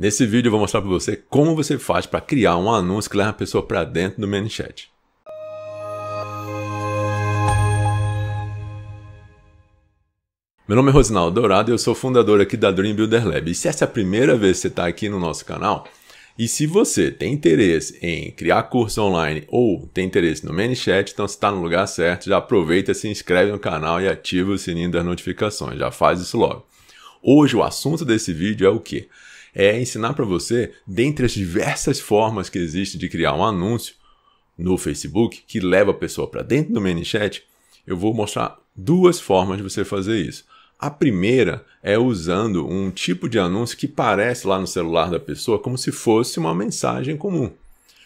Nesse vídeo eu vou mostrar para você como você faz para criar um anúncio que leva a pessoa para dentro do ManyChat. Meu nome é Rosinaldo Dourado e eu sou fundador aqui da Dream Builder Lab. E se essa é a primeira vez que você está aqui no nosso canal, e se você tem interesse em criar curso online ou tem interesse no ManyChat, então você está no lugar certo, já aproveita, se inscreve no canal e ativa o sininho das notificações. Já faz isso logo. Hoje o assunto desse vídeo é o que? É ensinar para você, dentre as diversas formas que existem de criar um anúncio no Facebook que leva a pessoa para dentro do ManyChat, eu vou mostrar duas formas de você fazer isso. A primeira é usando um tipo de anúncio que parece lá no celular da pessoa como se fosse uma mensagem comum.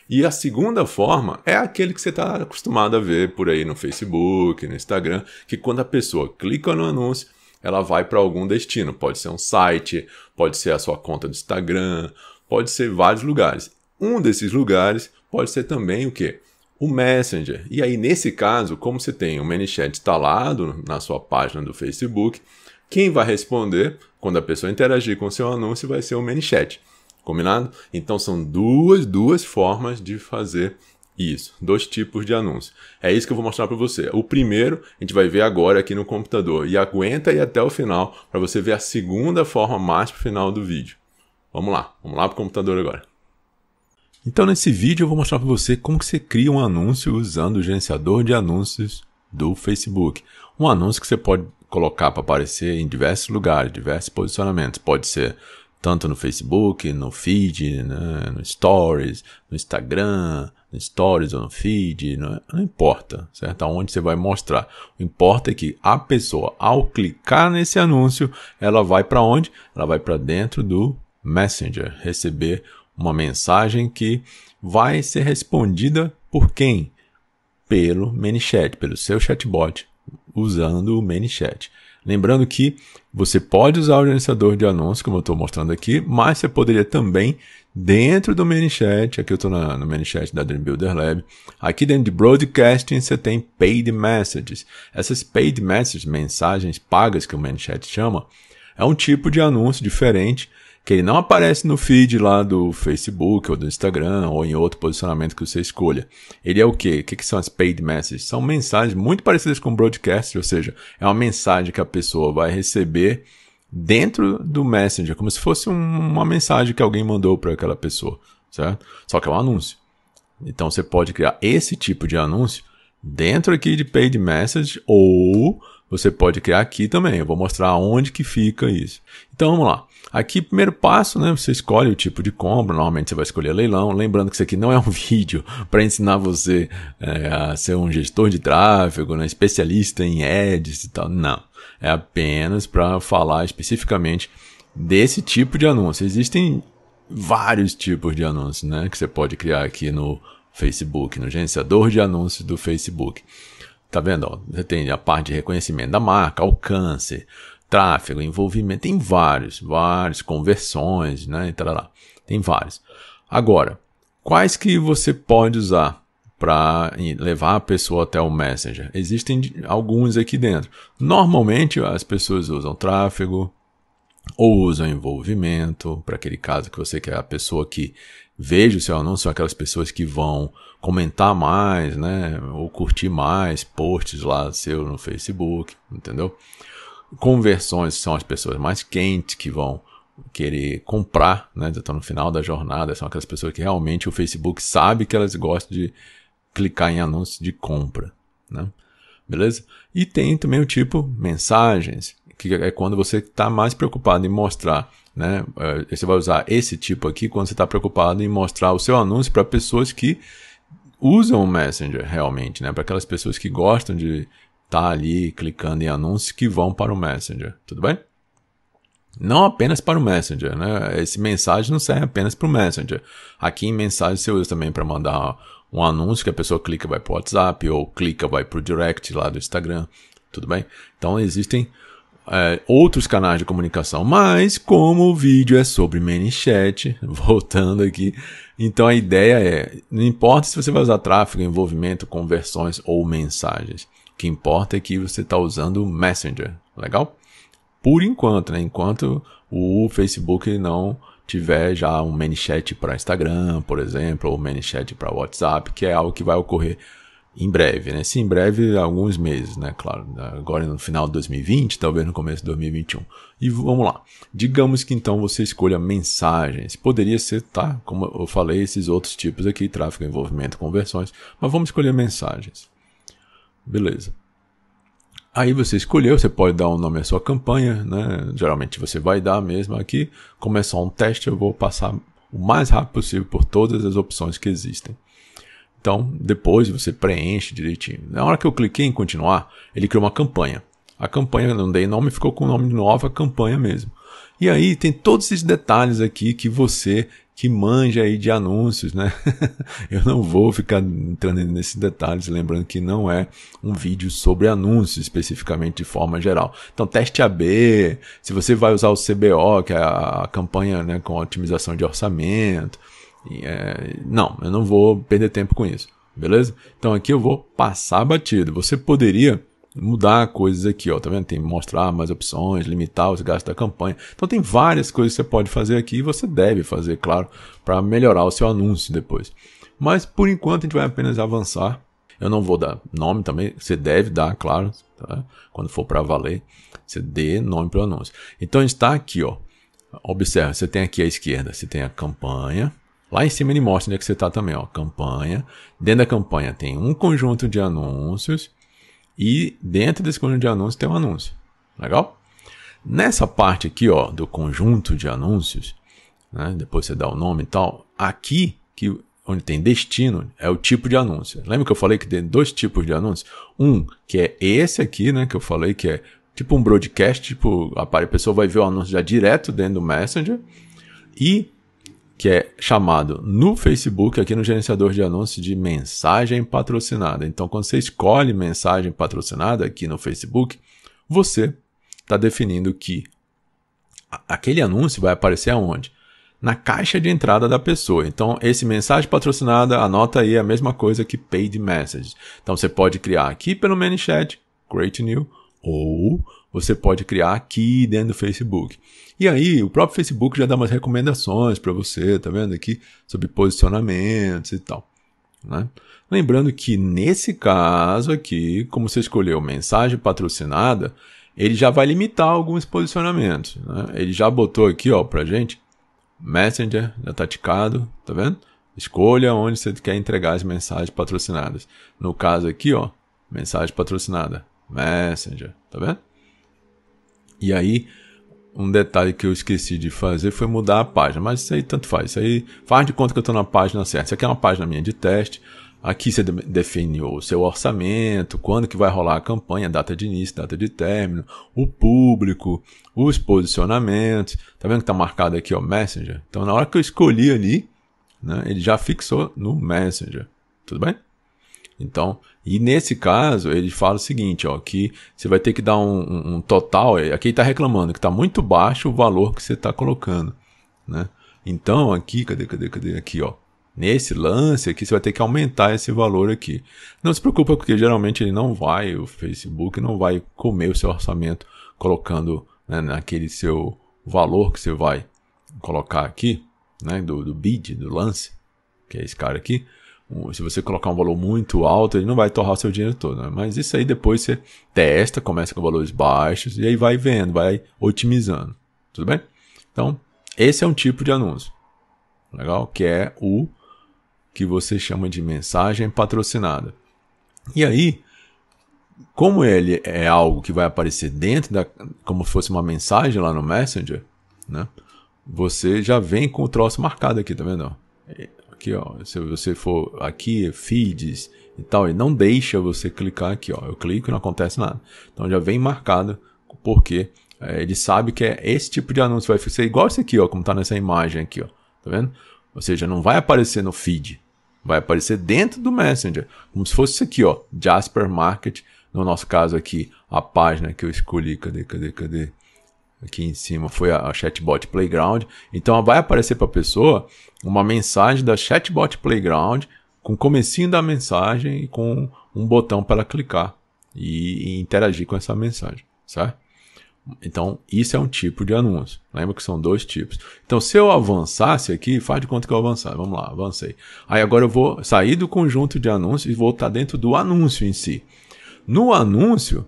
E a segunda forma é aquele que você está acostumado a ver por aí no Facebook, no Instagram, que quando a pessoa clica no anúncio, ela vai para algum destino. Pode ser um site, pode ser a sua conta do Instagram, pode ser vários lugares. Um desses lugares pode ser também o quê? O Messenger. E aí, nesse caso, como você tem o ManyChat instalado na sua página do Facebook, quem vai responder quando a pessoa interagir com o seu anúncio vai ser o ManyChat. Combinado? Então são duas, duas formas de fazer isso, dois tipos de anúncio. É isso que eu vou mostrar para você. O primeiro a gente vai ver agora aqui no computador e aguenta aí até o final para você ver a segunda forma mais para o final do vídeo. Vamos lá, vamos lá para o computador agora. Então nesse vídeo eu vou mostrar para você como que você cria um anúncio usando o gerenciador de anúncios do Facebook. Um anúncio que você pode colocar para aparecer em diversos lugares, diversos posicionamentos. Pode ser tanto no Facebook, no feed, né, no Stories, no Instagram, no Stories ou no feed, não, não, importa, certo? Aonde você vai mostrar. O importa é que a pessoa, ao clicar nesse anúncio, ela vai para onde? Ela vai para dentro do Messenger, receber uma mensagem que vai ser respondida por quem? Pelo ManyChat, pelo seu chatbot, usando o ManyChat. Lembrando que você pode usar o gerenciador de anúncios, como eu estou mostrando aqui, mas você poderia também, dentro do ManyChat, aqui eu estou no ManyChat da Dream Builder Lab, aqui dentro de Broadcasting você tem Paid Messages. Essas Paid Messages, mensagens pagas que o ManyChat chama, é um tipo de anúncio diferente que ele não aparece no feed lá do Facebook ou do Instagram ou em outro posicionamento que você escolha. Ele é o quê? O que, são as paid messages? São mensagens muito parecidas com broadcast, ou seja, é uma mensagem que a pessoa vai receber dentro do Messenger, como se fosse um, uma mensagem que alguém mandou para aquela pessoa, certo? Só que é um anúncio. Então você pode criar esse tipo de anúncio dentro aqui de paid message ou você pode criar aqui também. Eu vou mostrar onde que fica isso. Então vamos lá. Aqui, primeiro passo, né? Você escolhe o tipo de compra. Normalmente você vai escolher leilão. Lembrando que isso aqui não é um vídeo para ensinar você é, a ser um gestor de tráfego, né, especialista em ads e tal. Não. É apenas para falar especificamente desse tipo de anúncio. Existem vários tipos de anúncios, né? Que você pode criar aqui no Facebook, no gerenciador de anúncios do Facebook. Tá vendo? Você tem a parte de reconhecimento da marca, alcance, tráfego, envolvimento, tem vários, vários, conversões, né? E tal, tem vários. Agora, quais que você pode usar para levar a pessoa até o Messenger? Existem alguns aqui dentro. Normalmente as pessoas usam tráfego ou usam envolvimento, para aquele caso que você quer a pessoa que veja o seu anúncio, são aquelas pessoas que vão comentar mais, né, ou curtir mais posts lá seu no Facebook, entendeu? Conversões são as pessoas mais quentes que vão querer comprar, né? Estão no final da jornada, são aquelas pessoas que realmente o Facebook sabe que elas gostam de clicar em anúncios de compra, né? Beleza? E tem também o tipo mensagens, que é quando você está mais preocupado em mostrar, né? Eh, você vai usar esse tipo aqui quando você está preocupado em mostrar o seu anúncio para pessoas que usam o Messenger realmente, né? Para aquelas pessoas que gostam de tá ali clicando em anúncios que vão para o Messenger, tudo bem? Não apenas para o Messenger, né? Esse mensagem não serve apenas para o Messenger. Aqui em mensagem você usa também para mandar um anúncio que a pessoa clica vai para o WhatsApp ou clica vai para o direct lá do Instagram, tudo bem? Então existem é, outros canais de comunicação, mas como o vídeo é sobre ManyChat, voltando aqui, então a ideia é, não importa se você vai usar tráfego, envolvimento, conversões ou mensagens, o que importa é que você está usando o Messenger, legal? Por enquanto, né? Enquanto o Facebook não tiver já um ManyChat para Instagram, por exemplo, ou ManyChat para WhatsApp, que é algo que vai ocorrer em breve, né? Se em breve, alguns meses, né? Claro, agora no final de 2020, talvez no começo de 2021. E vamos lá. Digamos que então você escolha mensagens. Poderia ser, tá? Como eu falei, esses outros tipos aqui, tráfego, envolvimento, conversões. Mas vamos escolher mensagens. Beleza. Aí você escolheu, você pode dar um nome à sua campanha, né? Geralmente você vai dar mesmo aqui. Como é um teste, eu vou passar o mais rápido possível por todas as opções que existem. Então, depois você preenche direitinho. Na hora que eu cliquei em continuar, ele criou uma campanha. A campanha não dei nome, ficou com o nome de nova campanha mesmo. E aí tem todos esses detalhes aqui que você que manja aí de anúncios, né? Eu não vou ficar entrando nesses detalhes, lembrando que não é um vídeo sobre anúncios especificamente de forma geral. Então, teste AB, se você vai usar o CBO, que é a campanha né, com otimização de orçamento. É, não, eu não vou perder tempo com isso, beleza? Então aqui eu vou passar batido. Você poderia mudar coisas aqui, ó, tá vendo? Tem mostrar mais opções, limitar os gastos da campanha. Então tem várias coisas que você pode fazer aqui e você deve fazer, claro, para melhorar o seu anúncio depois. Mas por enquanto a gente vai apenas avançar. Eu não vou dar nome também, você deve dar, claro, tá? quando for para valer, você dê nome para o anúncio. Então a gente está aqui, ó. Observa, você tem aqui à esquerda, você tem a campanha, Lá em cima ele mostra onde é que você está também, ó, campanha. Dentro da campanha tem um conjunto de anúncios e dentro desse conjunto de anúncios tem um anúncio. Legal? Nessa parte aqui, ó, do conjunto de anúncios, né, depois você dá o nome e tal, aqui que onde tem destino é o tipo de anúncio. Lembra que eu falei que tem dois tipos de anúncios? Um que é esse aqui, né, que eu falei que é tipo um broadcast, tipo a pessoa vai ver o anúncio já direto dentro do Messenger, e que é chamado no Facebook, aqui no gerenciador de anúncios, de mensagem patrocinada. Então, quando você escolhe mensagem patrocinada aqui no Facebook, você está definindo que aquele anúncio vai aparecer aonde? Na caixa de entrada da pessoa. Então, esse mensagem patrocinada, anota aí a mesma coisa que paid message. Então, você pode criar aqui pelo ManyChat, Create New, ou você pode criar aqui dentro do Facebook. E aí, o próprio Facebook já dá umas recomendações para você, tá vendo aqui, sobre posicionamentos e tal. Né? Lembrando que nesse caso aqui, como você escolheu mensagem patrocinada, ele já vai limitar alguns posicionamentos. Né? Ele já botou aqui ó, pra gente, Messenger, já tá ticado, tá vendo? Escolha onde você quer entregar as mensagens patrocinadas. No caso aqui, ó, mensagem patrocinada, Messenger, tá vendo? E aí, um detalhe que eu esqueci de fazer foi mudar a página, mas isso aí tanto faz. Isso aí faz de conta que eu estou na página certa. Isso aqui é uma página minha de teste. Aqui você define o seu orçamento, quando que vai rolar a campanha, data de início, data de término, o público, os posicionamentos. Tá vendo que está marcado aqui, ó, Messenger? Então, na hora que eu escolhi ali, né, ele já fixou no Messenger. Tudo bem? Então, e nesse caso, ele fala o seguinte, ó, que você vai ter que dar um, um, um total, é, aqui está reclamando que está muito baixo o valor que você está colocando, né? Então, aqui, cadê, cadê, cadê? Aqui, ó. Nesse lance aqui, você vai ter que aumentar esse valor aqui. Não se preocupa, porque geralmente ele não vai, o Facebook não vai comer o seu orçamento colocando né, naquele seu valor que você vai colocar aqui, né, do, do bid, do lance, que é esse cara aqui se você colocar um valor muito alto, ele não vai torrar o seu dinheiro todo. Né? Mas isso aí depois você testa, começa com valores baixos e aí vai vendo, vai otimizando. Tudo bem? Então, esse é um tipo de anúncio. Legal? Que é o que você chama de mensagem patrocinada. E aí, como ele é algo que vai aparecer dentro da. como se fosse uma mensagem lá no Messenger, né? Você já vem com o troço marcado aqui, tá vendo? Aqui, ó. Se você for aqui, feeds e tal, e não deixa você clicar aqui, ó. Eu clico e não acontece nada. Então já vem marcado, porque é, ele sabe que é esse tipo de anúncio vai ser igual esse aqui, ó, como tá nessa imagem aqui, ó. Tá vendo? Ou seja, não vai aparecer no feed, vai aparecer dentro do Messenger, como se fosse isso aqui, ó, Jasper Market. No nosso caso aqui, a página que eu escolhi, cadê, cadê, cadê? Aqui em cima foi a, Chatbot Playground. Então vai aparecer para a pessoa uma mensagem da Chatbot Playground com o comecinho da mensagem e com um botão para clicar e, e, interagir com essa mensagem, certo? Então, isso é um tipo de anúncio. Lembra que são dois tipos. Então, se eu avançasse aqui, faz de conta que eu avançar. Vamos lá, avancei. Aí agora eu vou sair do conjunto de anúncios e voltar dentro do anúncio em si. No anúncio,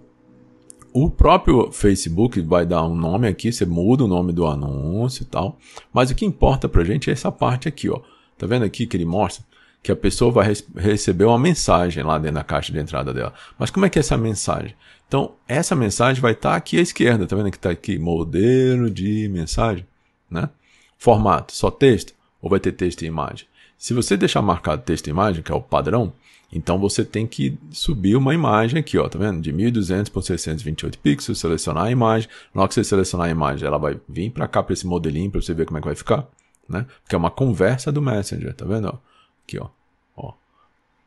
o próprio Facebook vai dar um nome aqui, você muda o nome do anúncio e tal. Mas o que importa pra gente é essa parte aqui, ó. Tá vendo aqui que ele mostra? Que a pessoa vai receber uma mensagem lá dentro da caixa de entrada dela. Mas como é que é essa mensagem? Então, essa mensagem vai estar tá aqui à esquerda, tá vendo que está aqui? Modelo de mensagem, né? Formato, só texto ou vai ter texto e imagem? Se você deixar marcado texto e imagem, que é o padrão, então você tem que subir uma imagem aqui, ó, tá vendo? De 1200 por 628 pixels, selecionar a imagem. Na hora que você selecionar a imagem, ela vai vir para cá para esse modelinho para você ver como é que vai ficar, né? Porque é uma conversa do Messenger, tá vendo? Aqui, ó. ó.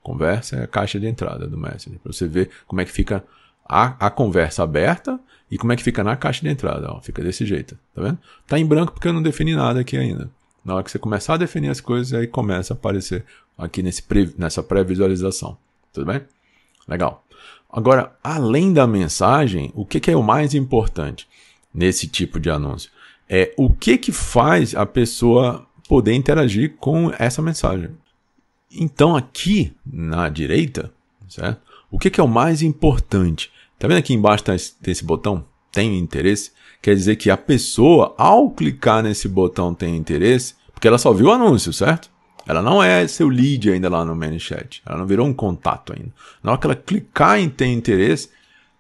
Conversa é a caixa de entrada do Messenger, para você ver como é que fica a, a conversa aberta e como é que fica na caixa de entrada. Ó, fica desse jeito, tá vendo? Tá em branco porque eu não defini nada aqui ainda. Na hora que você começar a definir as coisas, aí começa a aparecer aqui nesse pre, nessa pré-visualização. Tudo bem? Legal. Agora, além da mensagem, o que, que, é o mais importante nesse tipo de anúncio? É o que, que faz a pessoa poder interagir com essa mensagem. Então, aqui na direita, certo? o que, que é o mais importante? Tá vendo aqui embaixo tá esse, tem esse botão? Tem interesse? Quer dizer que a pessoa, ao clicar nesse botão tem interesse, porque ela só viu o anúncio, certo? Ela não é seu lead ainda lá no ManyChat. Ela não virou um contato ainda. Na hora que ela clicar em tem interesse,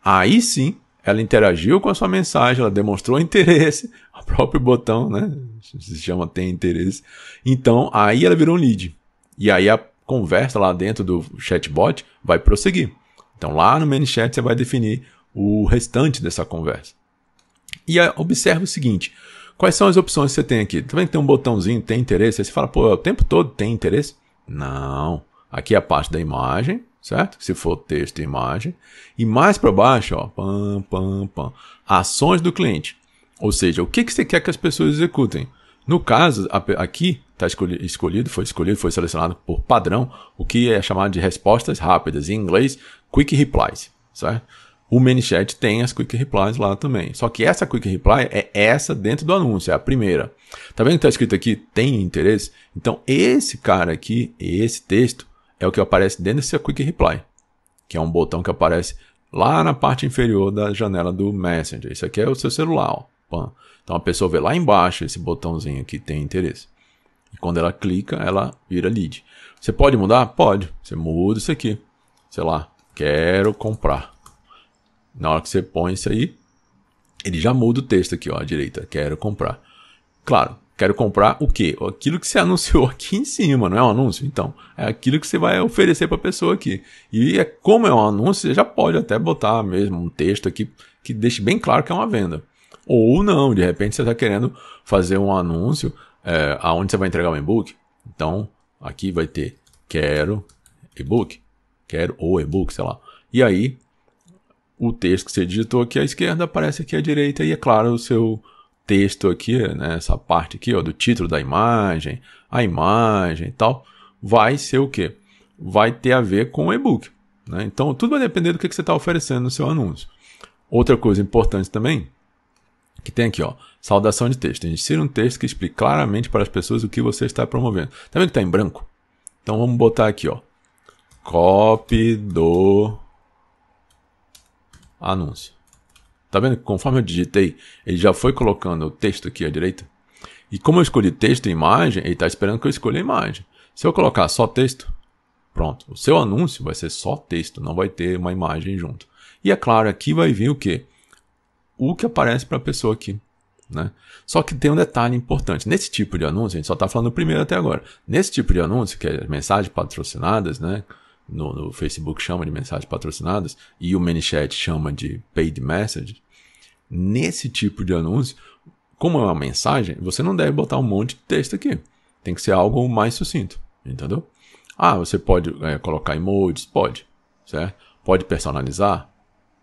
aí sim ela interagiu com a sua mensagem, ela demonstrou interesse, o próprio botão, né? Se chama tem interesse. Então, aí ela virou um lead. E aí a conversa lá dentro do chatbot vai prosseguir. Então, lá no ManyChat você vai definir o restante dessa conversa. E observe o seguinte: quais são as opções que você tem aqui? Que tem um botãozinho, tem interesse? Aí você fala, pô, o tempo todo tem interesse? Não. Aqui é a parte da imagem, certo? Se for texto e imagem. E mais para baixo, ó, pam, pam, pam, ações do cliente. Ou seja, o que, que você quer que as pessoas executem? No caso, aqui está escolhido, foi escolhido, foi selecionado por padrão, o que é chamado de respostas rápidas, em inglês, Quick Replies, certo? O ManyChat tem as Quick Replies lá também. Só que essa Quick Reply é essa dentro do anúncio, é a primeira. Tá vendo que está escrito aqui, tem interesse? Então, esse cara aqui, esse texto, é o que aparece dentro desse Quick Reply, que é um botão que aparece lá na parte inferior da janela do Messenger. Isso aqui é o seu celular, ó. Então a pessoa vê lá embaixo esse botãozinho que tem interesse. E quando ela clica, ela vira lead. Você pode mudar? Pode. Você muda isso aqui. Sei lá, quero comprar. Na hora que você põe isso aí, ele já muda o texto aqui, ó, à direita. Quero comprar. Claro, quero comprar o quê? Aquilo que você anunciou aqui em cima, não é um anúncio? Então, é aquilo que você vai oferecer para a pessoa aqui. E é como é um anúncio, você já pode até botar mesmo um texto aqui que deixe bem claro que é uma venda. Ou não, de repente você está querendo fazer um anúncio é, aonde você vai entregar um e-book. Então, aqui vai ter quero e-book, quero o e-book, sei lá. E aí, o texto que você digitou aqui à esquerda aparece aqui à direita e é claro o seu texto aqui, né, essa parte aqui ó, do título da imagem, a imagem e tal, vai ser o quê? Vai ter a ver com o e-book. Né? Então, tudo vai depender do que, que você está oferecendo no seu anúncio. Outra coisa importante também que tem aqui, ó, saudação de texto. Insira um texto que explique claramente para as pessoas o que você está promovendo. Tá vendo que está em branco? Então vamos botar aqui, ó, copy do anúncio. Tá vendo que conforme eu digitei, ele já foi colocando o texto aqui à direita? E como eu escolhi texto e imagem, ele está esperando que eu escolha a imagem. Se eu colocar só texto, pronto. O seu anúncio vai ser só texto, não vai ter uma imagem junto. E é claro, aqui vai vir o quê? o que aparece para a pessoa aqui. Né? Só que tem um detalhe importante. Nesse tipo de anúncio, a gente só está falando primeiro até agora. Nesse tipo de anúncio, que é mensagens patrocinadas, né? No, no, Facebook chama de mensagens patrocinadas e o ManyChat chama de paid message. Nesse tipo de anúncio, como é uma mensagem, você não deve botar um monte de texto aqui. Tem que ser algo mais sucinto, entendeu? Ah, você pode é, colocar emojis? Pode, certo? Pode personalizar?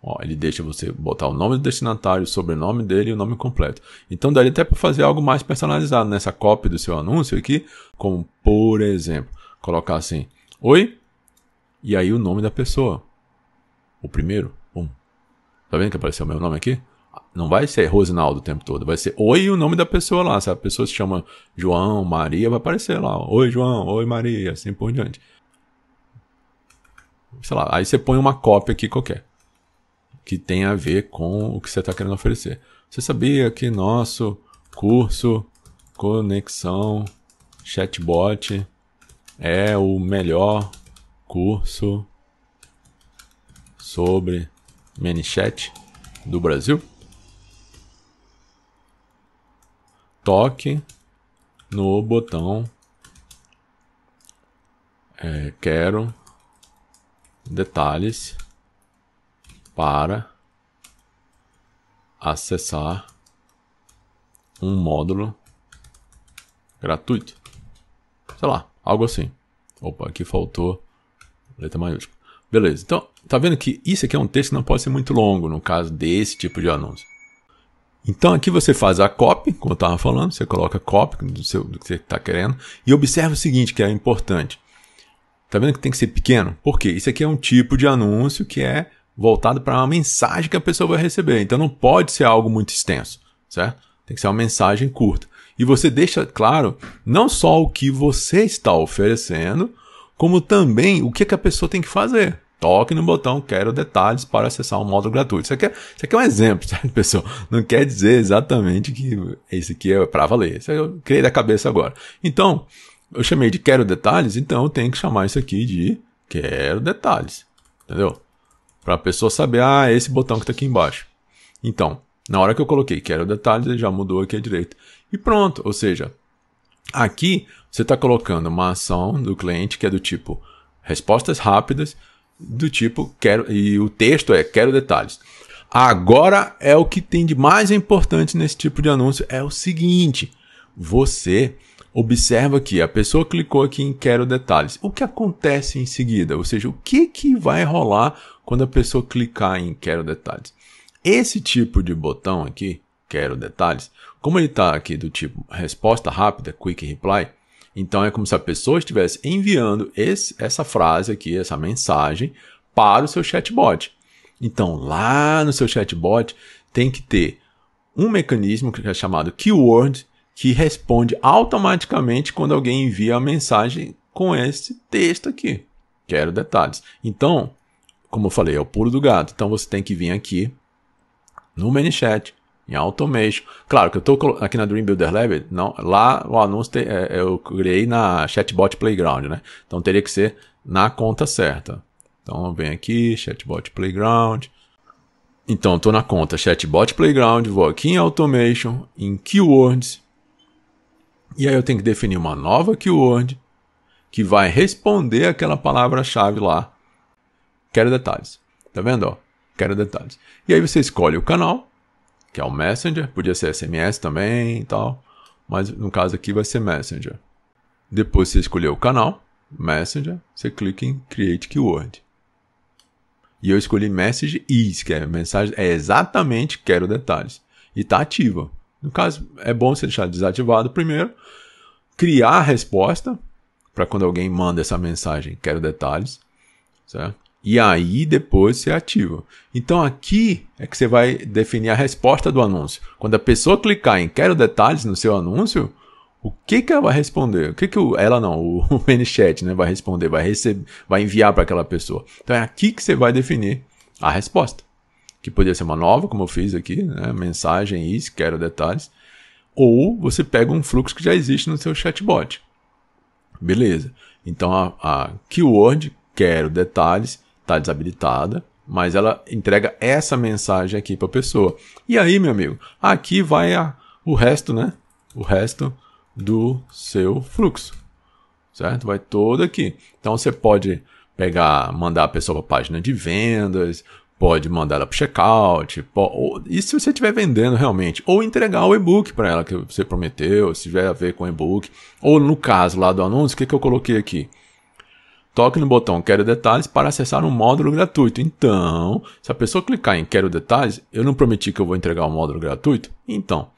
Ó, ele deixa você botar o nome do destinatário, o sobrenome dele e o nome completo. Então daria até para fazer algo mais personalizado nessa cópia do seu anúncio aqui, como por exemplo, colocar assim: Oi, e aí o nome da pessoa. O primeiro, um. Tá vendo que apareceu o meu nome aqui? não vai ser Rosinaldo o tempo todo, vai ser oi e o nome da pessoa lá. Se a pessoa se chama João, Maria, vai aparecer lá. Oi, João, oi, Maria, assim por diante. Sei lá, aí você põe uma cópia aqui qualquer, que tem a ver com o que você está querendo oferecer. Você sabia que nosso curso Conexão Chatbot é o melhor curso sobre ManyChat do Brasil? toque no botão é, quero detalhes para acessar um módulo gratuito. Sei lá, algo assim. Opa, aqui faltou letra maiúscula. Beleza, então, tá vendo que isso aqui é um texto que não pode ser muito longo no caso desse tipo de anúncio. Então aqui você faz a copy, como eu estava falando, você coloca copy do, seu, do que você está querendo e observa o seguinte, que é importante. Tá vendo que tem que ser pequeno? Por quê? Isso aqui é um tipo de anúncio que é voltado para uma mensagem que a pessoa vai receber. Então não pode ser algo muito extenso, certo? Tem que ser uma mensagem curta. E você deixa claro não só o que você está oferecendo, como também o que, que a pessoa tem que fazer toque no botão quero detalhes para acessar um módulo gratuito. Isso aqui é, isso aqui é um exemplo, certo, pessoal? Não quer dizer exatamente que esse aqui é para valer. Isso eu criei da cabeça agora. Então, eu chamei de quero detalhes, então eu tenho que chamar isso aqui de quero detalhes. Entendeu? Para a pessoa saber, ah, é esse botão que está aqui embaixo. Então, na hora que eu coloquei quero detalhes, ele já mudou aqui à direita. E pronto, ou seja, aqui você está colocando uma ação do cliente que é do tipo respostas rápidas, do tipo quero e o texto é quero detalhes. Agora é o que tem de mais importante nesse tipo de anúncio é o seguinte: você observa que a pessoa clicou aqui em quero detalhes. O que acontece em seguida? Ou seja, o que que vai rolar quando a pessoa clicar em quero detalhes? Esse tipo de botão aqui, quero detalhes, como ele está aqui do tipo resposta rápida, quick reply, então é como se a pessoa estivesse enviando esse, essa frase aqui, essa mensagem, para o seu chatbot. Então lá no seu chatbot tem que ter um mecanismo que é chamado keyword, que responde automaticamente quando alguém envia a mensagem com esse texto aqui. Quero detalhes. Então, como eu falei, é o pulo do gato. Então você tem que vir aqui no ManyChat, em automation. Claro que eu estou aqui na Dream Builder Lab, não, lá o anúncio te, é, eu criei na Chatbot Playground, né? Então teria que ser na conta certa. Então vem aqui, Chatbot Playground. Então estou na conta Chatbot Playground, vou aqui em Automation, em Keywords. E aí eu tenho que definir uma nova keyword que vai responder aquela palavra-chave lá. Quero detalhes. Tá vendo? Ó? Quero detalhes. E aí você escolhe o canal que é o Messenger, podia ser SMS também e tal, mas no caso aqui vai ser Messenger. Depois você escolheu o canal, Messenger, você clica em Create Keyword. E eu escolhi Message Is, que é mensagem, é exatamente quero detalhes. E está ativa. No caso, é bom você deixar desativado primeiro, criar a resposta para quando alguém manda essa mensagem, quero detalhes, certo? E aí depois você ativa. Então aqui é que você vai definir a resposta do anúncio. Quando a pessoa clicar em quero detalhes no seu anúncio, o que, que ela vai responder? O que, que o, ela não, o, o ManyChat né, vai responder, vai receber, vai enviar para aquela pessoa. Então é aqui que você vai definir a resposta. Que poderia ser uma nova, como eu fiz aqui, né, mensagem isso, quero detalhes. Ou você pega um fluxo que já existe no seu chatbot. Beleza. Então a, a keyword, quero detalhes, está desabilitada, mas ela entrega essa mensagem aqui para a pessoa. E aí, meu amigo, aqui vai a, o resto, né? O resto do seu fluxo, certo? Vai todo aqui. Então você pode pegar, mandar a pessoa para a página de vendas, pode mandar ela para o checkout, e se você estiver vendendo realmente, ou entregar o e-book para ela que você prometeu, se tiver a ver com e-book, ou no caso lá do anúncio, o que, que eu coloquei aqui? Toque no botão Quero Detalhes para acessar um módulo gratuito. Então, se a pessoa clicar em Quero Detalhes, eu não prometi que eu vou entregar um módulo gratuito? Então,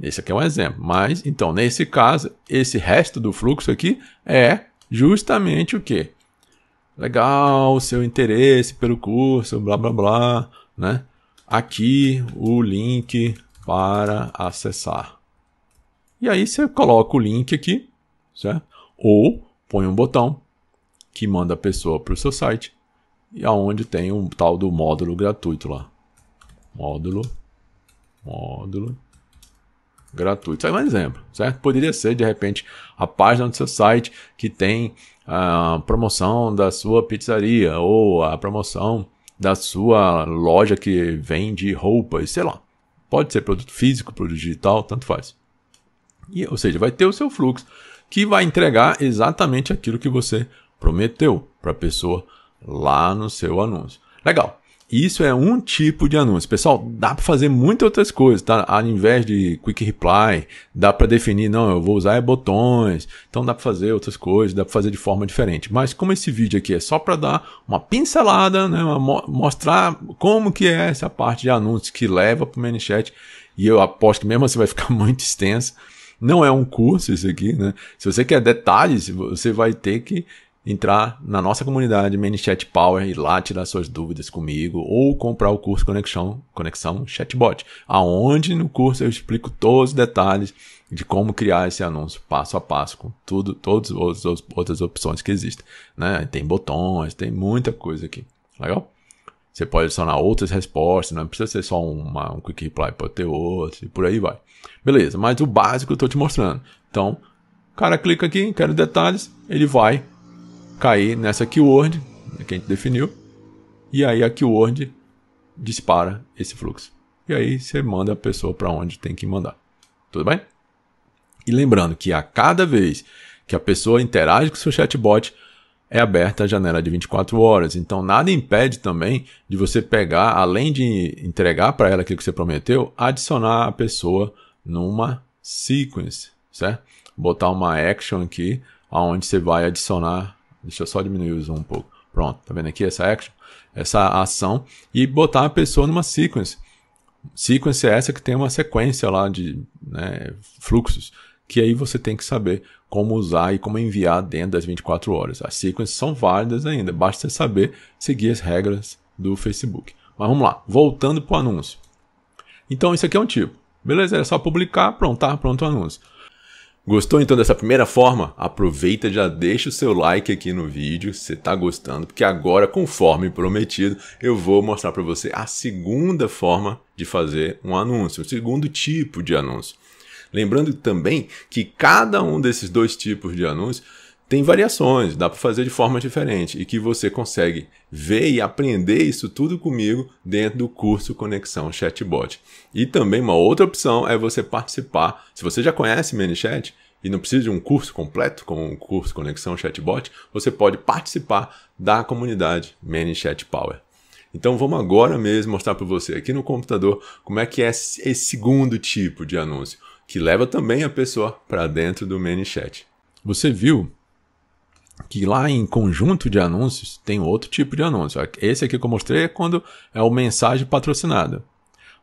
esse aqui é um exemplo. Mas, então, nesse caso, esse resto do fluxo aqui é justamente o que? Legal, seu interesse pelo curso, blá blá blá, né? aqui o link para acessar. E aí você coloca o link aqui, certo? Ou põe um botão que manda a pessoa para o seu site e aonde tem um tal do módulo gratuito lá. Módulo, módulo gratuito. Isso é um exemplo, certo? Poderia ser, de repente, a página do seu site que tem a promoção da sua pizzaria ou a promoção da sua loja que vende roupas, sei lá. Pode ser produto físico, produto digital, tanto faz. E, ou seja, vai ter o seu fluxo que vai entregar exatamente aquilo que você prometeu para a pessoa lá no seu anúncio. Legal. Isso é um tipo de anúncio. Pessoal, dá para fazer muitas outras coisas, tá? Ao invés de quick reply, dá para definir, não, eu vou usar é botões. Então dá para fazer outras coisas, dá para fazer de forma diferente. Mas como esse vídeo aqui é só para dar uma pincelada, né, uma, mostrar como que é essa parte de anúncios que leva para o ManyChat, e eu aposto que mesmo assim vai ficar muito extenso. Não é um curso isso aqui, né? Se você quer detalhes, você vai ter que entrar na nossa comunidade ManyChat Power e lá tirar suas dúvidas comigo ou comprar o curso Conexão, Conexão Chatbot, aonde no curso eu explico todos os detalhes de como criar esse anúncio passo a passo com tudo, todas as outras opções que existem, né? Tem botões, tem muita coisa aqui. Legal? Você pode adicionar outras respostas, não precisa ser só uma, um quick reply, pode ter outros e por aí vai. Beleza, mas o básico eu estou te mostrando. Então, o cara clica aqui, quero detalhes, ele vai cair nessa keyword que a gente definiu, e aí a keyword dispara esse fluxo. E aí você manda a pessoa para onde tem que mandar. Tudo bem? E lembrando que a cada vez que a pessoa interage com o seu chatbot, é aberta a janela de 24 horas. Então nada impede também de você pegar, além de entregar para ela aquilo que você prometeu, adicionar a pessoa numa sequence, certo? Botar uma action aqui, aonde você vai adicionar Deixa eu só diminuir o zoom um pouco. Pronto, tá vendo aqui essa action? Essa ação e botar a pessoa numa sequence. Sequence é essa que tem uma sequência lá de né, fluxos, que aí você tem que saber como usar e como enviar dentro das 24 horas. As sequences são válidas ainda, basta você saber seguir as regras do Facebook. Mas vamos lá, voltando para o anúncio. Então, isso aqui é um tipo. Beleza, é só publicar, pronto, tá pronto o anúncio. Gostou então dessa primeira forma? Aproveita já deixa o seu like aqui no vídeo se está gostando, porque agora, conforme prometido, eu vou mostrar para você a segunda forma de fazer um anúncio, o segundo tipo de anúncio. Lembrando também que cada um desses dois tipos de anúncio tem variações, dá para fazer de forma diferente e que você consegue ver e aprender isso tudo comigo dentro do curso Conexão Chatbot. E também uma outra opção é você participar. Se você já conhece ManyChat e não precisa de um curso completo como o curso Conexão Chatbot, você pode participar da comunidade ManyChat Power. Então vamos agora mesmo mostrar para você aqui no computador como é que é esse segundo tipo de anúncio, que leva também a pessoa para dentro do ManyChat. Você viu que lá em conjunto de anúncios tem outro tipo de anúncio. Esse aqui que eu mostrei é quando é o mensagem patrocinada.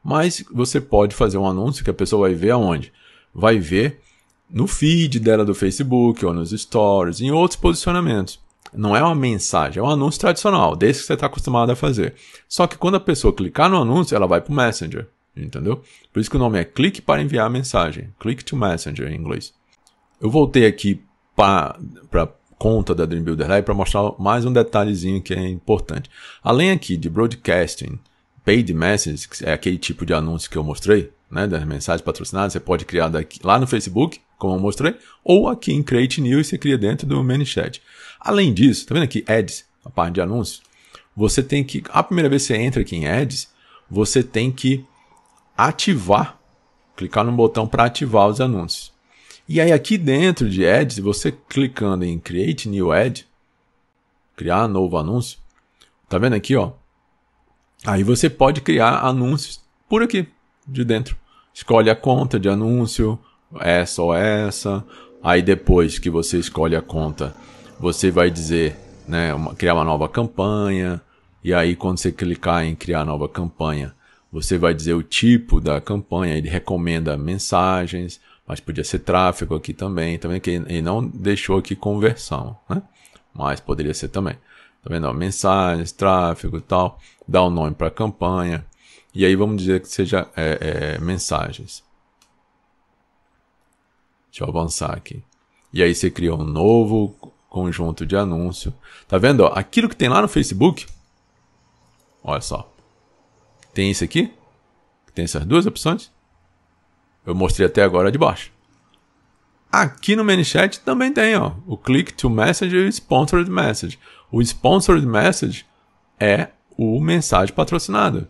Mas você pode fazer um anúncio que a pessoa vai ver aonde? Vai ver no feed dela do Facebook ou nos stories, em outros posicionamentos. Não é uma mensagem, é um anúncio tradicional, desse que você está acostumado a fazer. Só que quando a pessoa clicar no anúncio, ela vai para o Messenger, entendeu? Por isso que o nome é clique para enviar mensagem, click to Messenger em inglês. Eu voltei aqui para conta da Dream Builder Lab para mostrar mais um detalhezinho que é importante. Além aqui de broadcasting, paid messages, que é aquele tipo de anúncio que eu mostrei, né, das mensagens patrocinadas, você pode criar daqui, lá no Facebook, como eu mostrei, ou aqui em Create New e você cria dentro do ManyChat. Além disso, tá vendo aqui Ads, a parte de anúncios? Você tem que, a primeira vez que você entra aqui em Ads, você tem que ativar, clicar no botão para ativar os anúncios. E aí aqui dentro de Ads, você clicando em Create New Ad, criar novo anúncio, tá vendo aqui, ó? Aí você pode criar anúncios por aqui, de dentro. Escolhe a conta de anúncio, essa ou essa. Aí depois que você escolhe a conta, você vai dizer, né, uma, criar uma nova campanha. E aí quando você clicar em criar nova campanha, você vai dizer o tipo da campanha, ele recomenda mensagens, mas podia ser tráfego aqui também, também que ele não deixou aqui conversão, né? Mas poderia ser também. Tá vendo? Ó, mensagens, tráfego e tal, dá o um nome para a campanha. E aí vamos dizer que seja é, é, mensagens. Deixa eu avançar aqui. E aí você cria um novo conjunto de anúncio. Tá vendo? Ó, aquilo que tem lá no Facebook. Olha só. Tem isso aqui. Tem essas duas opções. Eu mostrei até agora de baixo. Aqui no ManyChat também tem, ó, o Click to Message e o Sponsored Message. O Sponsored Message é o mensagem patrocinada.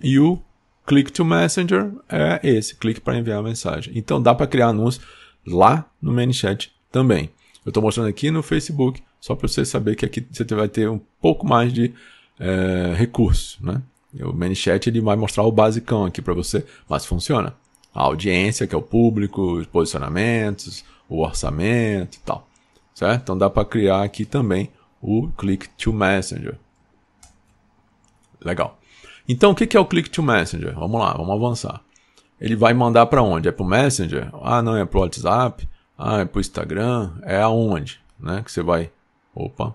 E o Click to Messenger é esse, clique para enviar a mensagem. Então dá para criar anúncio lá no ManyChat também. Eu estou mostrando aqui no Facebook, só para você saber que aqui você vai ter um pouco mais de é, recursos, né? O ManyChat ele vai mostrar o basicão aqui para você, mas funciona. A audiência, que é o público, os posicionamentos, o orçamento e tal. Certo? Então dá para criar aqui também o Click to Messenger. Legal. Então o que é o Click to Messenger? Vamos lá, vamos avançar. Ele vai mandar para onde? É para o Messenger? Ah, não, é para o WhatsApp? Ah, é para o Instagram? É aonde? Né? Que você vai. Opa.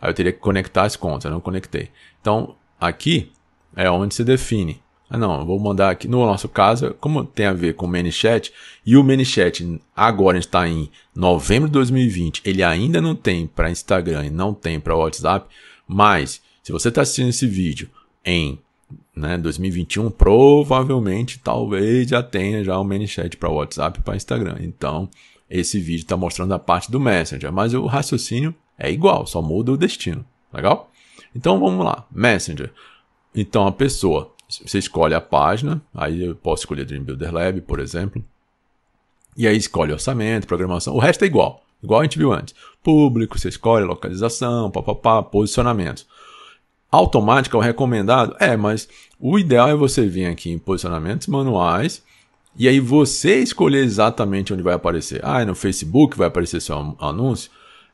Aí eu teria que conectar as contas, eu não conectei. Então, aqui é onde se define. Ah, não, vou mandar aqui. No nosso caso, como tem a ver com o ManyChat, e o ManyChat agora está em novembro de 2020, ele ainda não tem para Instagram e não tem para WhatsApp, mas se você está assistindo esse vídeo em né, 2021, provavelmente, talvez já tenha já o ManyChat para WhatsApp e para Instagram. Então, esse vídeo está mostrando a parte do Messenger, mas o raciocínio é igual, só muda o destino. Legal? Então vamos lá, Messenger. Então a pessoa, você escolhe a página, aí eu posso escolher Dream Builder Lab, por exemplo. E aí escolhe orçamento, programação, o resto é igual, igual a gente viu antes. Público, você escolhe localização, papapá, posicionamento. Automático é o recomendado? É, mas o ideal é você vir aqui em posicionamentos manuais e aí você escolher exatamente onde vai aparecer. Ah, é no Facebook vai aparecer seu anúncio?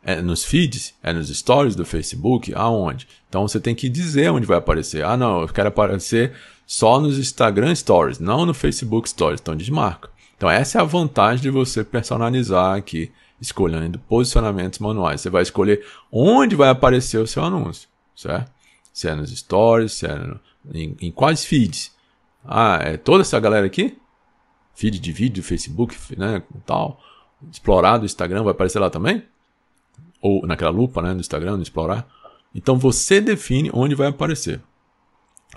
É nos feeds? É nos stories do Facebook? Aonde? Então você tem que dizer onde vai aparecer. Ah, não, eu quero aparecer só nos Instagram Stories, não no Facebook Stories. Então desmarca. Então essa é a vantagem de você personalizar aqui, escolhendo posicionamentos manuais. Você vai escolher onde vai aparecer o seu anúncio, certo? Se é nos stories, se é no, em, em quais feeds. Ah, é toda essa galera aqui? Feed de vídeo, Facebook, né, tal. Explorar do Instagram vai aparecer lá também? Ou naquela lupa, né, do Instagram, no explorar. Então você define onde vai aparecer.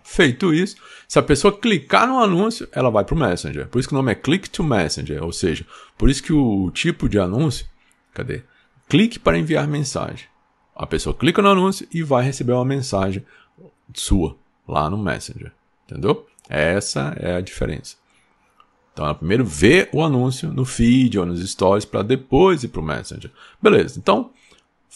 Feito isso, se a pessoa clicar no anúncio, ela vai para o Messenger. Por isso que o nome é Click to Messenger, ou seja, por isso que o tipo de anúncio, cadê? Clique para enviar mensagem. A pessoa clica no anúncio e vai receber uma mensagem sua lá no Messenger. Entendeu? Essa é a diferença. Então, ela primeiro vê o anúncio no feed ou nos stories para depois ir para o Messenger. Beleza. Então,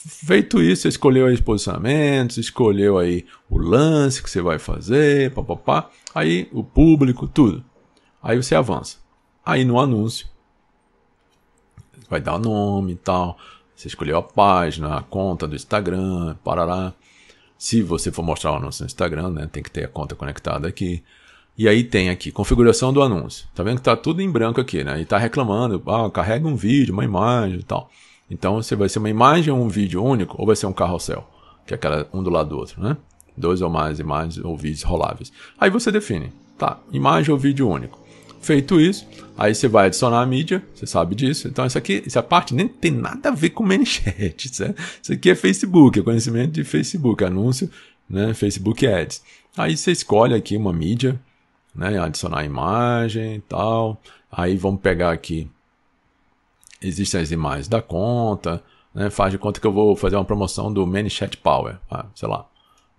feito isso, você escolheu aí os posicionamentos, escolheu aí o lance que você vai fazer, papapá. Aí o público, tudo. Aí você avança. Aí no anúncio, vai dar o nome e tal. Você escolheu a página, a conta do Instagram, parará. Se você for mostrar o anúncio no Instagram, né, tem que ter a conta conectada aqui. E aí tem aqui, configuração do anúncio. Tá vendo que tá tudo em branco aqui, né? E tá reclamando, ah, carrega um vídeo, uma imagem e tal. Então, você vai ser uma imagem ou um vídeo único, ou vai ser um carrossel, que é aquela um do lado do outro, né? Dois ou mais imagens ou vídeos roláveis. Aí você define, tá, imagem ou vídeo único. Feito isso, aí você vai adicionar a mídia, você sabe disso. Então, isso aqui, essa parte nem tem nada a ver com ManyChat, certo? Isso aqui é Facebook, é conhecimento de Facebook, anúncio, né? Facebook Ads. Aí você escolhe aqui uma mídia, né? Adicionar imagem e tal. Aí vamos pegar aqui. Existem as imagens da conta, né? Faz de conta que eu vou fazer uma promoção do ManyChat Power. Ah, sei lá.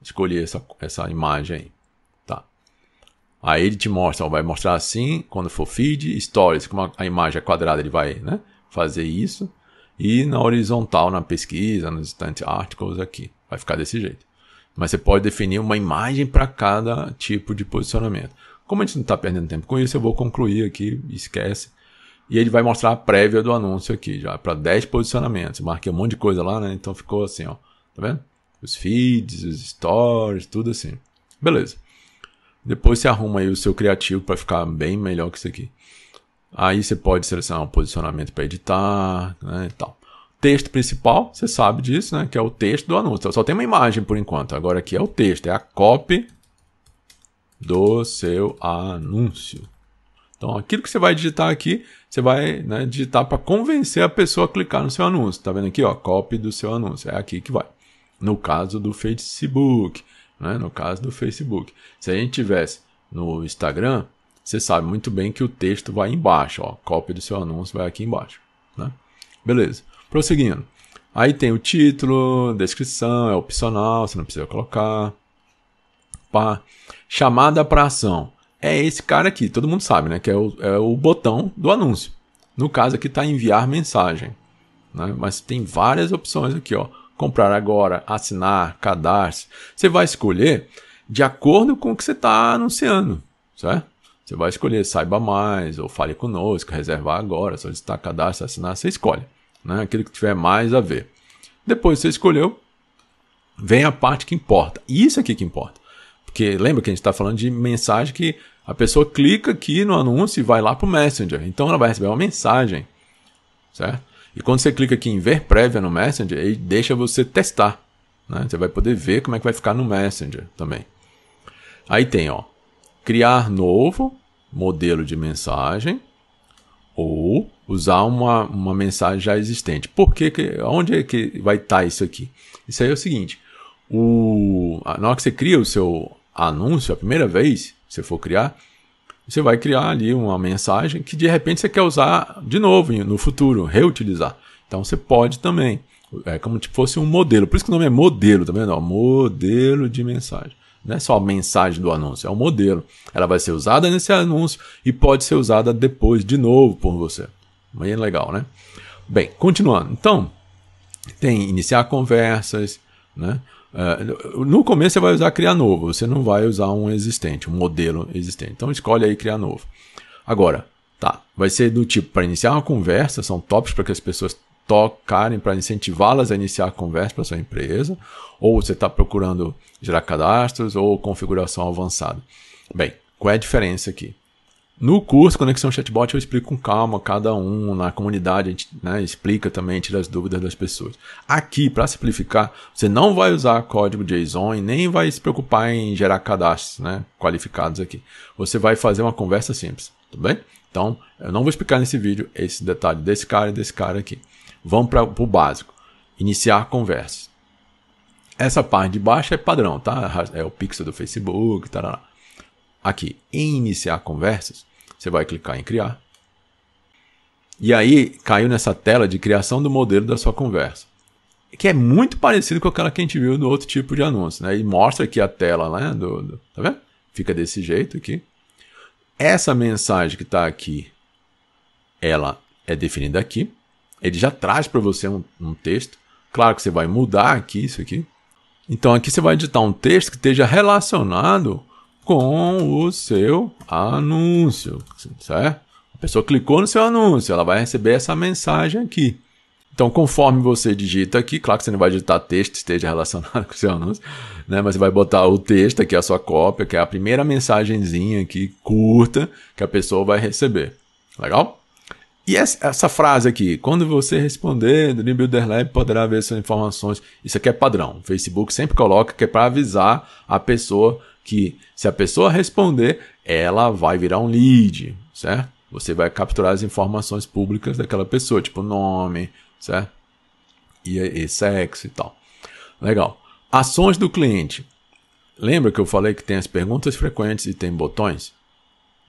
Escolhi essa, essa imagem aí. Aí ele te mostra, vai mostrar assim, quando for feed, stories, como a imagem é quadrada, ele vai né, fazer isso. E na horizontal, na pesquisa, nos instantes articles aqui, vai ficar desse jeito. Mas você pode definir uma imagem para cada tipo de posicionamento. Como a gente não está perdendo tempo com isso, eu vou concluir aqui, esquece. E ele vai mostrar a prévia do anúncio aqui, já para 10 posicionamentos. marquei um monte de coisa lá, né? Então ficou assim, ó. Tá vendo? Os feeds, os stories, tudo assim. Beleza. Depois você arruma aí o seu criativo para ficar bem melhor que isso aqui. Aí você pode selecionar um posicionamento para editar, né, e tal. Texto principal, você sabe disso, né, que é o texto do anúncio. Só tem uma imagem por enquanto. Agora aqui é o texto, é a copy do seu anúncio. Então, aquilo que você vai digitar aqui, você vai né, digitar para convencer a pessoa a clicar no seu anúncio. Tá vendo aqui, ó, copy do seu anúncio. É aqui que vai. No caso do Facebook, né? No caso do Facebook. Se a gente tivesse no Instagram, você sabe muito bem que o texto vai embaixo, ó, cópia do seu anúncio vai aqui embaixo, né? Beleza. Prosseguindo. Aí tem o título, descrição, é opcional, você não precisa colocar. Pá. Chamada para ação é esse cara aqui, todo mundo sabe, né? Que é o, é o botão do anúncio. No caso aqui está enviar mensagem. Né? Mas tem várias opções aqui, ó. Comprar agora, assinar, cadastro. Você vai escolher de acordo com o que você está anunciando, certo? Você vai escolher saiba mais, ou fale conosco, reservar agora, solicitar cadastro, assinar, você escolhe. Né? Aquilo que tiver mais a ver. Depois você escolheu, vem a parte que importa. Isso aqui que importa. Porque lembra que a gente está falando de mensagem que a pessoa clica aqui no anúncio e vai lá para o Messenger. Então ela vai receber uma mensagem. Certo? E quando você clica aqui em ver prévia no Messenger, ele deixa você testar. Né? Você vai poder ver como é que vai ficar no Messenger também. Aí tem, ó, criar novo modelo de mensagem ou usar uma, uma mensagem já existente. Por que, que onde é que vai estar tá isso aqui? Isso aí é o seguinte, o, na hora que você cria o seu anúncio a primeira vez, você for criar, você vai criar ali uma mensagem que de repente você quer usar de novo no futuro, reutilizar. Então você pode também. É como se fosse um modelo. Por isso que o nome é modelo, tá vendo? modelo de mensagem. Não é só a mensagem do anúncio, é um modelo. Ela vai ser usada nesse anúncio e pode ser usada depois de novo por você. Bem legal, né? Bem, continuando. Então, tem iniciar conversas, né? Uh, no começo você vai usar criar novo, você não vai usar um existente, um modelo existente. Então escolhe aí criar novo. Agora, tá, vai ser do tipo para iniciar uma conversa, são tópicos para que as pessoas tocarem para incentivá-las a iniciar a conversa para sua empresa, ou você está procurando gerar cadastros ou configuração avançada. Bem, qual é a diferença aqui? No curso Conexão Chatbot eu explico com calma cada um, na comunidade a gente né, explica também, tira as dúvidas das pessoas. Aqui, para simplificar, você não vai usar código JSON e nem vai se preocupar em gerar cadastros né, qualificados aqui. Você vai fazer uma conversa simples, tudo bem? Então, eu não vou explicar nesse vídeo esse detalhe desse cara e desse cara aqui. Vamos para o básico. Iniciar conversa. Essa parte de baixo é padrão, tá? É o pixel do Facebook, tarará. Aqui, em iniciar conversas, você vai clicar em criar. E aí caiu nessa tela de criação do modelo da sua conversa. Que é muito parecido com aquela que a gente viu no outro tipo de anúncio. Né? E mostra aqui a tela, né? Do, do, tá vendo? Fica desse jeito aqui. Essa mensagem que está aqui, ela é definida aqui. Ele já traz para você um, um texto. Claro que você vai mudar aqui isso aqui. Então aqui você vai editar um texto que esteja relacionado com o seu anúncio, certo? A pessoa clicou no seu anúncio, ela vai receber essa mensagem aqui. Então, conforme você digita aqui, claro que você não vai digitar texto que esteja relacionado com o seu anúncio, né? Mas você vai botar o texto aqui, a sua cópia, que é a primeira mensagenzinha aqui, curta, que a pessoa vai receber. Legal? E essa frase aqui, quando você responder do Builder Lab, poderá ver suas informações. Isso aqui é padrão. O Facebook sempre coloca que é para avisar a pessoa que se a pessoa responder, ela vai virar um lead, certo? Você vai capturar as informações públicas daquela pessoa, tipo nome, certo? E, e sexo e tal. Legal. Ações do cliente. Lembra que eu falei que tem as perguntas frequentes e tem botões?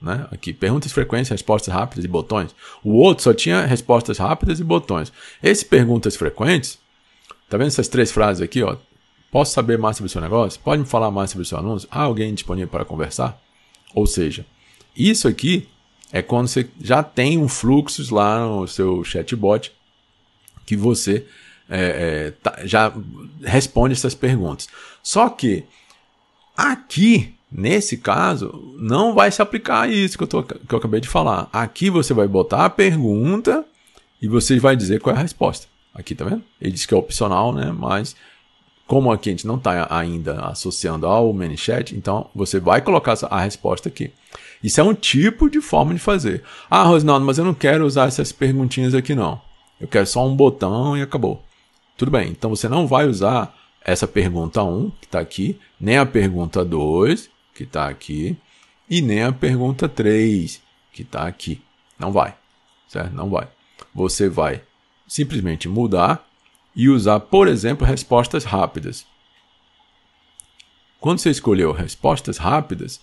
Né? Aqui, perguntas frequentes, respostas rápidas e botões. O outro só tinha respostas rápidas e botões. Esse perguntas frequentes, tá vendo essas três frases aqui, ó? Posso saber mais sobre o seu negócio? Pode me falar mais sobre o seu anúncio? Há alguém disponível para conversar? Ou seja, isso aqui é quando você já tem um fluxo lá no seu chatbot que você é, é, tá, já responde essas perguntas. Só que aqui, nesse caso, não vai se aplicar isso que eu, tô, que eu acabei de falar. Aqui você vai botar a pergunta e você vai dizer qual é a resposta. Aqui, tá vendo? Ele diz que é opcional, né? Mas como aqui a gente não está ainda associando ao ManyChat, então você vai colocar a resposta aqui. Isso é um tipo de forma de fazer. Ah, Rosinaldo, mas eu não quero usar essas perguntinhas aqui não. Eu quero só um botão e acabou. Tudo bem, então você não vai usar essa pergunta 1, que está aqui, nem a pergunta 2, que está aqui, e nem a pergunta 3, que está aqui. Não vai, certo? Não vai. Você vai simplesmente mudar e usar, por exemplo, respostas rápidas. Quando você escolheu respostas rápidas,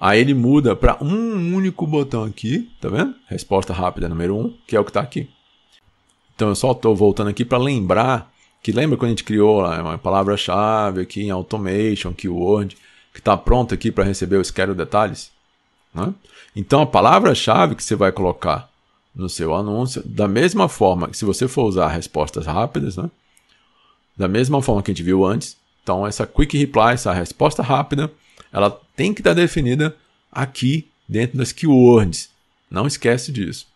aí ele muda para um único botão aqui, tá vendo? Resposta rápida número 1, um, que é o que está aqui. Então eu só estou voltando aqui para lembrar que lembra quando a gente criou uma palavra-chave aqui em Automation, Keyword, que está pronto aqui para receber os quero detalhes? Né? Então a palavra-chave que você vai colocar no seu anúncio, da mesma forma que se você for usar respostas rápidas, né? da mesma forma que a gente viu antes, então essa quick reply, essa resposta rápida, ela tem que estar definida aqui dentro das keywords. Não esquece disso.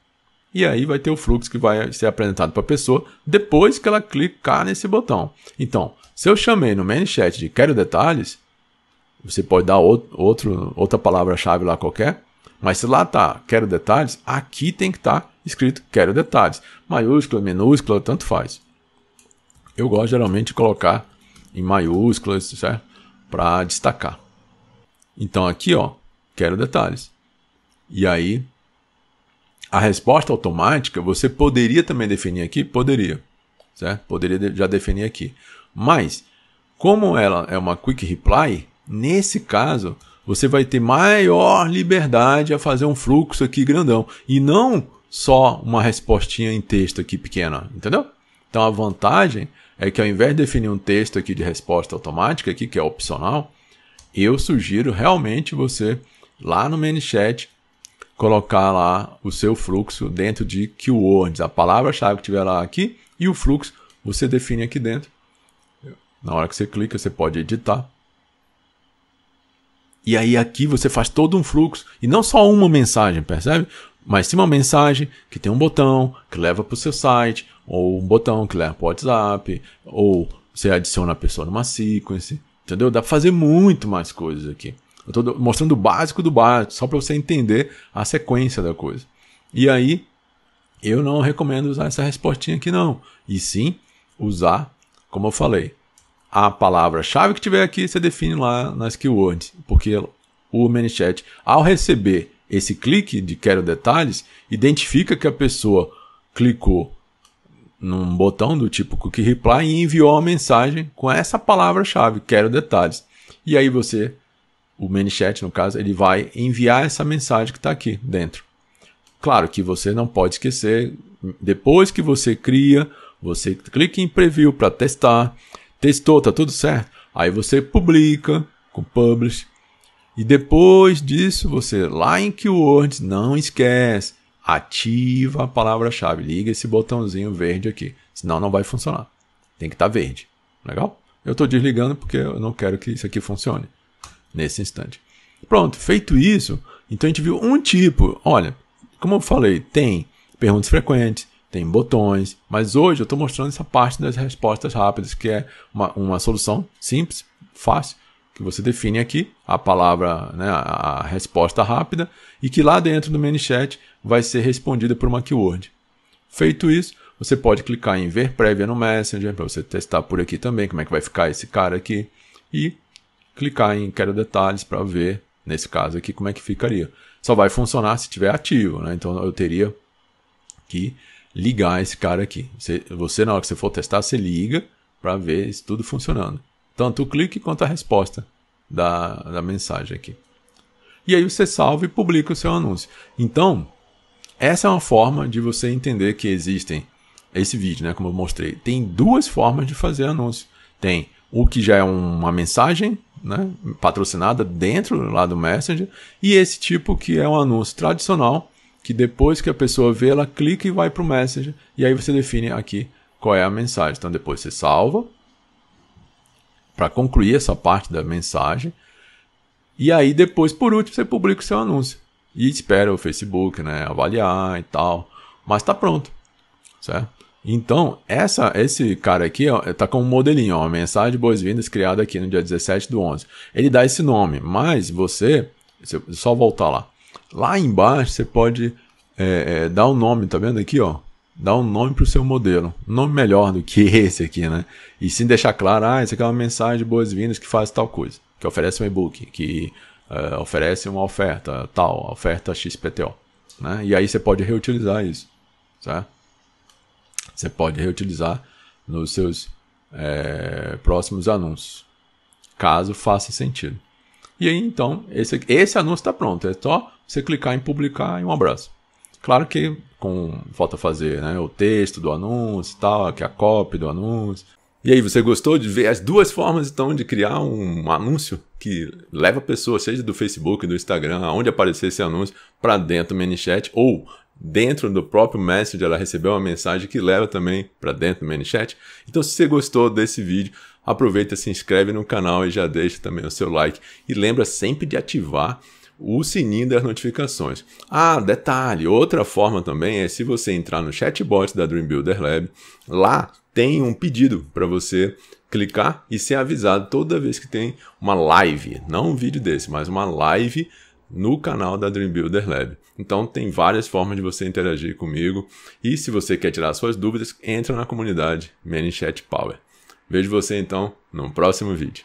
E aí vai ter o fluxo que vai ser apresentado para a pessoa depois que ela clicar nesse botão. Então, se eu chamei no ManyChat de quero detalhes, você pode dar outro, outra palavra-chave lá qualquer, mas se lá tá quero detalhes, aqui tem que estar tá escrito quero detalhes. Maiúscula, minúscula, tanto faz. Eu gosto geralmente de colocar em maiúsculas, certo? Para destacar. Então aqui, ó, quero detalhes. E aí, a resposta automática você poderia também definir aqui? Poderia, certo? Poderia já definir aqui. Mas, como ela é uma quick reply, nesse caso, você vai ter maior liberdade a fazer um fluxo aqui grandão e não só uma respostinha em texto aqui pequena, entendeu? Então a vantagem é que ao invés de definir um texto aqui de resposta automática aqui que é opcional, eu sugiro realmente você lá no ManyChat colocar lá o seu fluxo dentro de keywords, a palavra-chave que tiver lá aqui e o fluxo você define aqui dentro. Na hora que você clica, você pode editar e aí aqui você faz todo um fluxo e não só uma mensagem, percebe? Mas sim uma mensagem que tem um botão que leva para o seu site, ou um botão que leva para o WhatsApp, ou você adiciona a pessoa numa sequence, entendeu? Dá para fazer muito mais coisas aqui. Eu estou mostrando o básico do básico, só para você entender a sequência da coisa. E aí, eu não recomendo usar essa respostinha aqui não. E sim, usar, como eu falei, a palavra-chave que tiver aqui, você define lá nas keywords, porque o ManyChat, ao receber esse clique de quero detalhes, identifica que a pessoa clicou num botão do tipo Cookie Reply e enviou a mensagem com essa palavra-chave, quero detalhes. E aí você, o ManyChat no caso, ele vai enviar essa mensagem que está aqui dentro. Claro que você não pode esquecer, depois que você cria, você clica em Preview para testar, Testou, tá tudo certo? Aí você publica com Publish. E depois disso, você lá em Keywords, não esquece, ativa a palavra-chave. Liga esse botãozinho verde aqui. Senão não vai funcionar. Tem que estar tá verde. Legal? Eu estou desligando porque eu não quero que isso aqui funcione nesse instante. Pronto, feito isso, então a gente viu um tipo. Olha, como eu falei, tem perguntas frequentes, tem botões, mas hoje eu estou mostrando essa parte das respostas rápidas, que é uma, uma solução simples, fácil, que você define aqui a palavra, né, a resposta rápida, e que lá dentro do ManyChat vai ser respondida por uma keyword. Feito isso, você pode clicar em ver prévia no Messenger, para você testar por aqui também como é que vai ficar esse cara aqui, e clicar em quero detalhes para ver, nesse caso aqui, como é que ficaria. Só vai funcionar se estiver ativo, né? então eu teria que ligar esse cara aqui. Você, você na hora que você for testar, você liga para ver isso tudo funcionando. Tanto o clique quanto a resposta da, da mensagem aqui. E aí você salva e publica o seu anúncio. Então, essa é uma forma de você entender que existem esse vídeo, né, como eu mostrei. Tem duas formas de fazer anúncio. Tem o que já é uma mensagem né, patrocinada dentro lá do Messenger e esse tipo que é um anúncio tradicional que depois que a pessoa vê, ela clica e vai para o Messenger. E aí você define aqui qual é a mensagem. Então depois você salva para concluir essa parte da mensagem. E aí depois, por último, você publica o seu anúncio. E espera o Facebook né, avaliar e tal. Mas está pronto. Certo? Então, essa, esse cara aqui está com um modelinho, ó, mensagem de boas-vindas criada aqui no dia 17 do 11. Ele dá esse nome, mas você, só voltar lá, Lá embaixo você pode é, é, dar um nome, tá vendo aqui, ó? Dá um nome para o seu modelo. Um nome melhor do que esse aqui, né? E sim deixar claro, ah, isso aqui é uma mensagem de boas-vindas que faz tal coisa. Que oferece um e-book, que é, oferece uma oferta tal, oferta XPTO. Né? E aí você pode reutilizar isso. Certo? Você pode reutilizar nos seus é, próximos anúncios, caso faça sentido. E aí então, esse, esse anúncio está pronto. É só você clicar em publicar e um abraço. Claro que com falta fazer né, o texto do anúncio e tal, que é a copy do anúncio. E aí, você gostou de ver as duas formas então de criar um anúncio que leva a pessoa, seja do Facebook, do Instagram, aonde aparecer esse anúncio, para dentro do ManyChat ou dentro do próprio Messenger ela recebeu uma mensagem que leva também para dentro do ManyChat. Então, se você gostou desse vídeo, aproveita, se inscreve no canal e já deixa também o seu like. E lembra sempre de ativar o sininho das notificações. Ah, detalhe, outra forma também é se você entrar no chatbot da Dream Builder Lab, lá tem um pedido para você clicar e ser avisado toda vez que tem uma live, não um vídeo desse, mas uma live no canal da Dream Builder Lab. Então tem várias formas de você interagir comigo e se você quer tirar suas dúvidas, entra na comunidade ManyChat Power. Vejo você então no próximo vídeo.